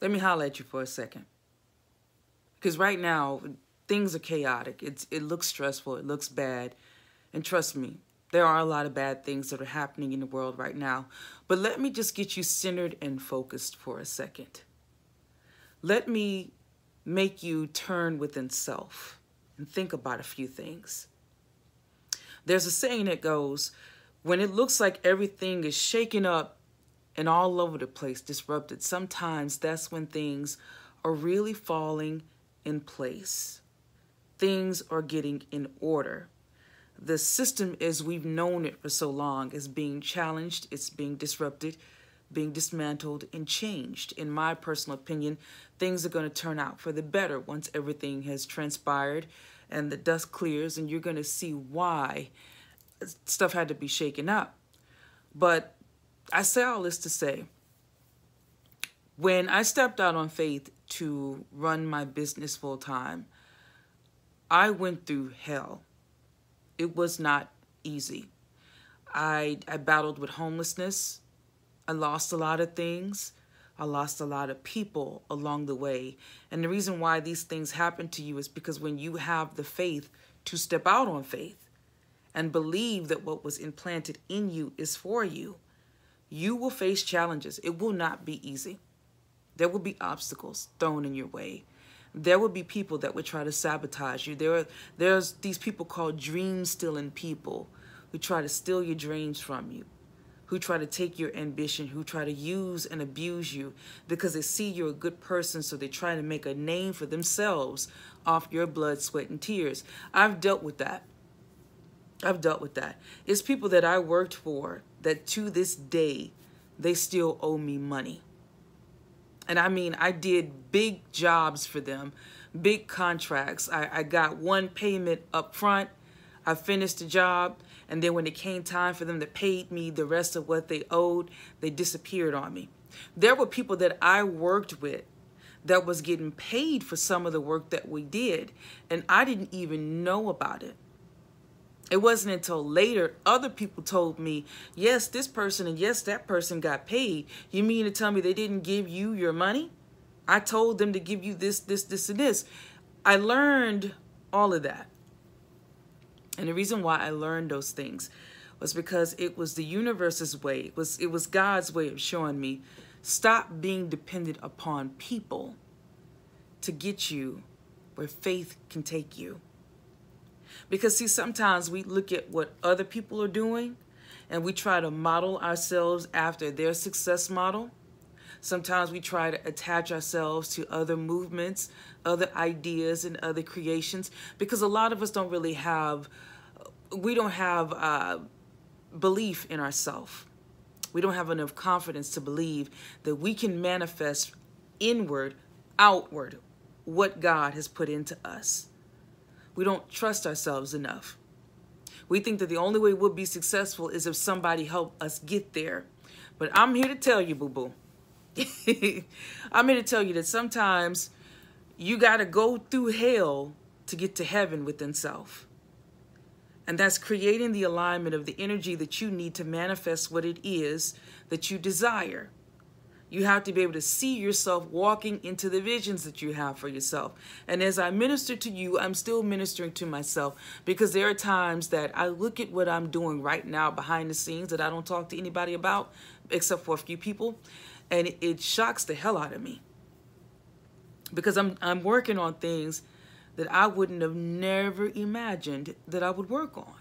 Let me holler at you for a second. Because right now, things are chaotic. It's, it looks stressful. It looks bad. And trust me, there are a lot of bad things that are happening in the world right now. But let me just get you centered and focused for a second. Let me make you turn within self and think about a few things. There's a saying that goes, when it looks like everything is shaken up and all over the place, disrupted, sometimes that's when things are really falling in place. Things are getting in order. The system as we've known it for so long is being challenged, it's being disrupted, being dismantled and changed. In my personal opinion, things are going to turn out for the better once everything has transpired and the dust clears and you're going to see why stuff had to be shaken up. But I say all this to say, when I stepped out on faith to run my business full time, I went through hell. It was not easy. I, I battled with homelessness. I lost a lot of things. I lost a lot of people along the way. And the reason why these things happen to you is because when you have the faith to step out on faith and believe that what was implanted in you is for you, you will face challenges. It will not be easy. There will be obstacles thrown in your way. There will be people that would try to sabotage you. There are there's these people called dream stealing people who try to steal your dreams from you who try to take your ambition, who try to use and abuse you because they see you're a good person, so they try to make a name for themselves off your blood, sweat, and tears. I've dealt with that. I've dealt with that. It's people that I worked for that to this day, they still owe me money. And I mean, I did big jobs for them, big contracts. I, I got one payment up front. I finished the job and then when it came time for them to pay me the rest of what they owed, they disappeared on me. There were people that I worked with that was getting paid for some of the work that we did, and I didn't even know about it. It wasn't until later other people told me, yes, this person and yes, that person got paid. You mean to tell me they didn't give you your money? I told them to give you this, this, this, and this. I learned all of that. And the reason why I learned those things was because it was the universe's way. It was it was God's way of showing me stop being dependent upon people to get you where faith can take you. Because see sometimes we look at what other people are doing and we try to model ourselves after their success model. Sometimes we try to attach ourselves to other movements, other ideas, and other creations because a lot of us don't really have we don't have uh, belief in ourselves. We don't have enough confidence to believe that we can manifest inward, outward, what God has put into us. We don't trust ourselves enough. We think that the only way we'll be successful is if somebody help us get there. But I'm here to tell you, boo-boo. I'm here to tell you that sometimes you got to go through hell to get to heaven within self. And that's creating the alignment of the energy that you need to manifest what it is that you desire. You have to be able to see yourself walking into the visions that you have for yourself. And as I minister to you, I'm still ministering to myself because there are times that I look at what I'm doing right now behind the scenes that I don't talk to anybody about except for a few people. And it shocks the hell out of me because I'm, I'm working on things that I wouldn't have never imagined that I would work on.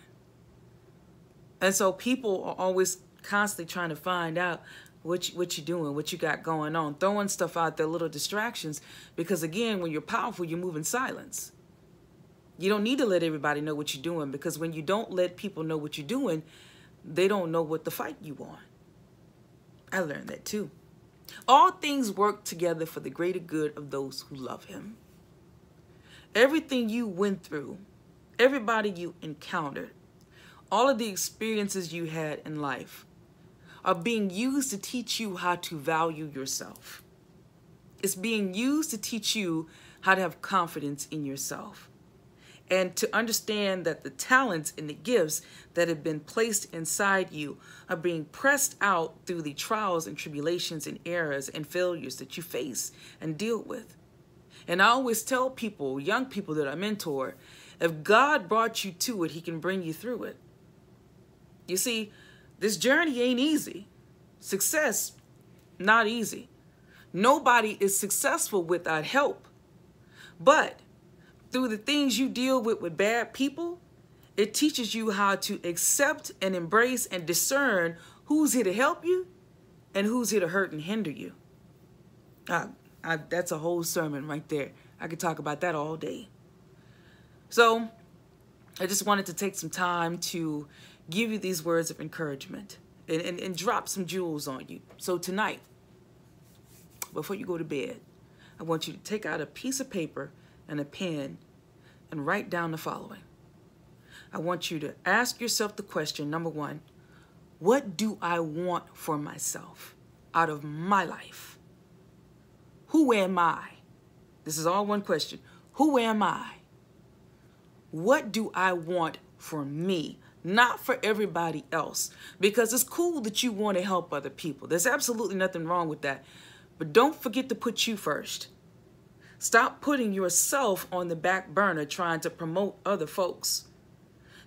And so people are always constantly trying to find out what you, what you're doing, what you got going on, throwing stuff out there, little distractions. Because again, when you're powerful, you move in silence. You don't need to let everybody know what you're doing because when you don't let people know what you're doing, they don't know what to fight you on. I learned that too. All things work together for the greater good of those who love him. Everything you went through, everybody you encountered, all of the experiences you had in life are being used to teach you how to value yourself. It's being used to teach you how to have confidence in yourself. and to understand that the talents and the gifts that have been placed inside you are being pressed out through the trials and tribulations and errors and failures that you face and deal with. And I always tell people, young people that I mentor, if God brought you to it, He can bring you through it. You see, this journey ain't easy. Success, not easy. Nobody is successful without help. But through the things you deal with with bad people, it teaches you how to accept and embrace and discern who's here to help you and who's here to hurt and hinder you. Uh, I, that's a whole sermon right there. I could talk about that all day. So I just wanted to take some time to give you these words of encouragement and, and, and drop some jewels on you. So tonight, before you go to bed, I want you to take out a piece of paper and a pen and write down the following. I want you to ask yourself the question number one, what do I want for myself out of my life? Who am I? This is all one question. Who am I? What do I want for me? Not for everybody else. Because it's cool that you want to help other people. There's absolutely nothing wrong with that. But don't forget to put you first. Stop putting yourself on the back burner trying to promote other folks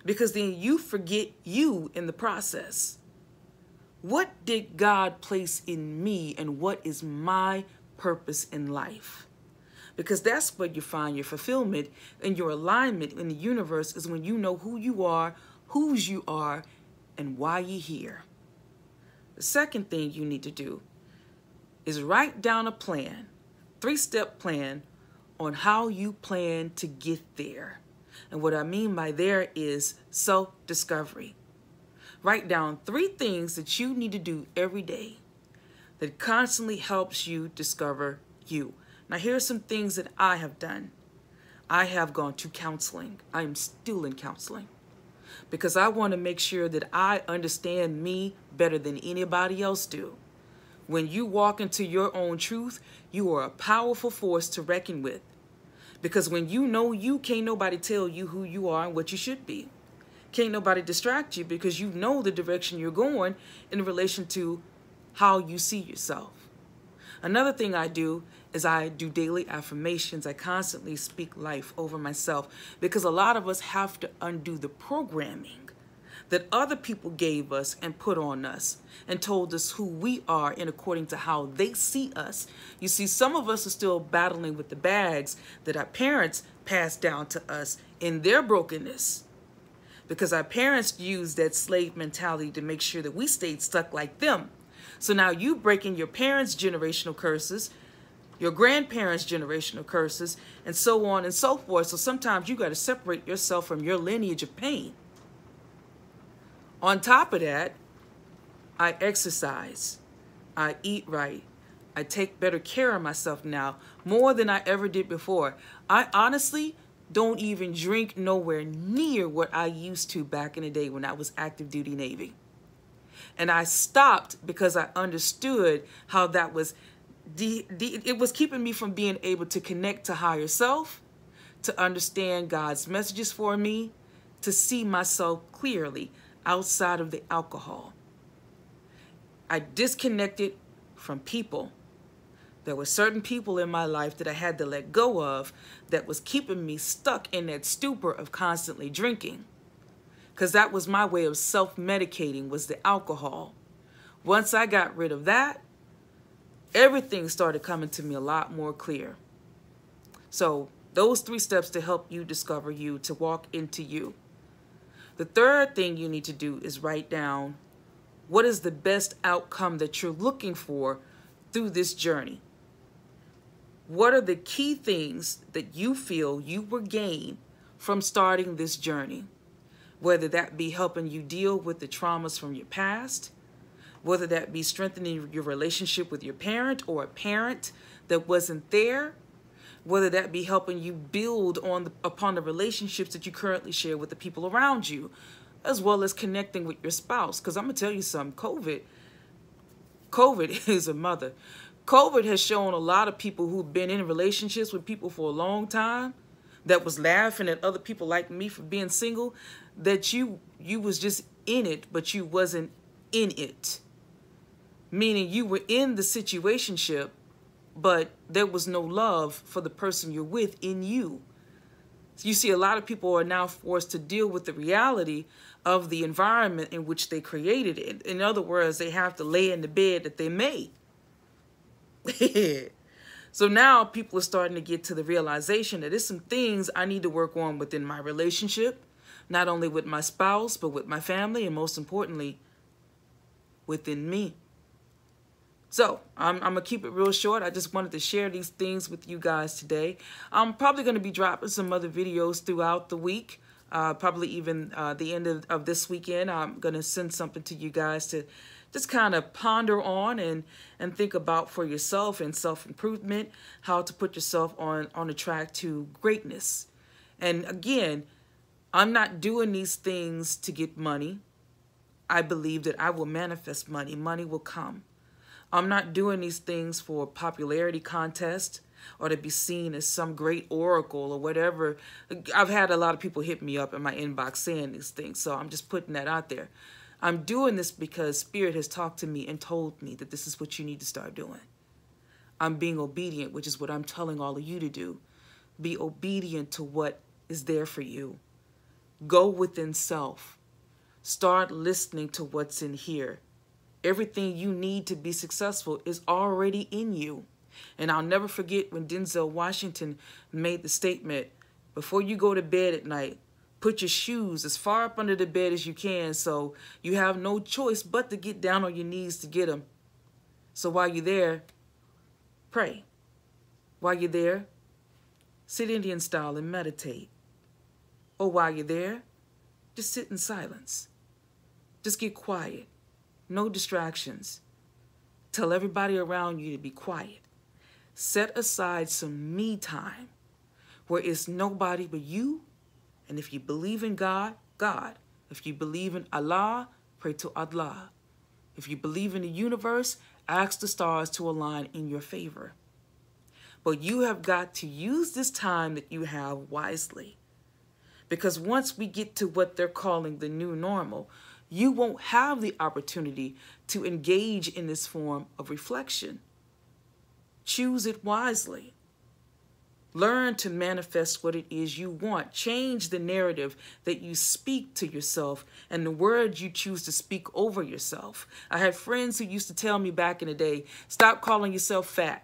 because then you forget you in the process. What did God place in me and what is my purpose in life? Because that's where you find your fulfillment and your alignment in the universe is when you know who you are, whose you are, and why you're here. The second thing you need to do is write down a plan, three step plan on how you plan to get there. And what I mean by there is self discovery. Write down three things that you need to do every day that constantly helps you discover you. Now, here are some things that I have done. I have gone to counseling. I am still in counseling because I want to make sure that I understand me better than anybody else do. When you walk into your own truth, you are a powerful force to reckon with. Because when you know you, can't nobody tell you who you are and what you should be. Can't nobody distract you because you know the direction you're going in relation to how you see yourself. Another thing I do is I do daily affirmations. I constantly speak life over myself because a lot of us have to undo the programming that other people gave us and put on us and told us who we are in according to how they see us. You see, some of us are still battling with the bags that our parents passed down to us in their brokenness because our parents used that slave mentality to make sure that we stayed stuck like them. So now you breaking your parents' generational curses, your grandparents' generational curses, and so on and so forth. So sometimes you got to separate yourself from your lineage of pain. On top of that, I exercise, I eat right, I take better care of myself now, more than I ever did before. I honestly don't even drink nowhere near what I used to back in the day when I was active duty Navy. And I stopped because I understood how that was, de- de- it was keeping me from being able to connect to higher self, to understand God's messages for me, to see myself clearly outside of the alcohol. I disconnected from people. There were certain people in my life that I had to let go of that was keeping me stuck in that stupor of constantly drinking. Because that was my way of self medicating, was the alcohol. Once I got rid of that, everything started coming to me a lot more clear. So, those three steps to help you discover you, to walk into you. The third thing you need to do is write down what is the best outcome that you're looking for through this journey. What are the key things that you feel you will gain from starting this journey? Whether that be helping you deal with the traumas from your past, whether that be strengthening your relationship with your parent or a parent that wasn't there, whether that be helping you build on the, upon the relationships that you currently share with the people around you, as well as connecting with your spouse. Because I'm gonna tell you something, COVID, COVID is a mother. COVID has shown a lot of people who've been in relationships with people for a long time that was laughing at other people like me for being single, that you you was just in it, but you wasn't in it. Meaning you were in the situationship, but there was no love for the person you're with in you. You see, a lot of people are now forced to deal with the reality of the environment in which they created it. In other words, they have to lay in the bed that they made. so now people are starting to get to the realization that there's some things I need to work on within my relationship, not only with my spouse, but with my family, and most importantly, within me. So I'm, I'm to keep it real short. I just wanted to share these things with you guys today. I'm probably going to be dropping some other videos throughout the week. Uh, probably even uh, the end of, of this weekend. I'm going to send something to you guys to just kind of ponder on and, and think about for yourself and self-improvement, how to put yourself on, on a track to greatness. And again, I'm not doing these things to get money. I believe that I will manifest money. Money will come. I'm not doing these things for popularity contest or to be seen as some great oracle or whatever. I've had a lot of people hit me up in my inbox saying these things, so I'm just putting that out there. I'm doing this because Spirit has talked to me and told me that this is what you need to start doing. I'm being obedient, which is what I'm telling all of you to do. Be obedient to what is there for you. Go within self. Start listening to what's in here. Everything you need to be successful is already in you. And I'll never forget when Denzel Washington made the statement, before you go to bed at night, put your shoes as far up under the bed as you can so you have no choice but to get down on your knees to get them. So while you're there, pray. While you're there, sit Indian style and meditate. Or while you're there, just sit in silence. Just get quiet no distractions. Tell everybody around you to be quiet. Set aside some me time where it's nobody but you. And if you believe in God, God. If you believe in Allah, pray to Allah. If you believe in the universe, ask the stars to align in your favor. But you have got to use this time that you have wisely. Because once we get to what they're calling the new normal, you won't have the opportunity to engage in this form of reflection. Choose it wisely. Learn to manifest what it is you want. Change the narrative that you speak to yourself and the words you choose to speak over yourself. I had friends who used to tell me back in the day, stop calling yourself fat.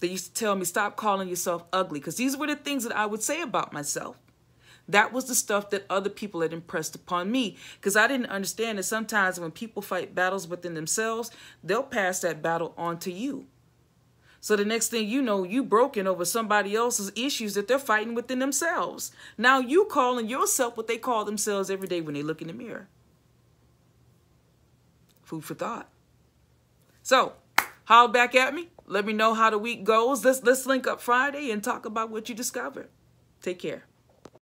They used to tell me, stop calling yourself ugly, because these were the things that I would say about myself. That was the stuff that other people had impressed upon me because I didn't understand that sometimes when people fight battles within themselves, they'll pass that battle on to you. So the next thing you know, you broken over somebody else's issues that they're fighting within themselves. Now you calling yourself what they call themselves every day when they look in the mirror. Food for thought. So, holler back at me. Let me know how the week goes. Let's let's link up Friday and talk about what you discovered. Take care.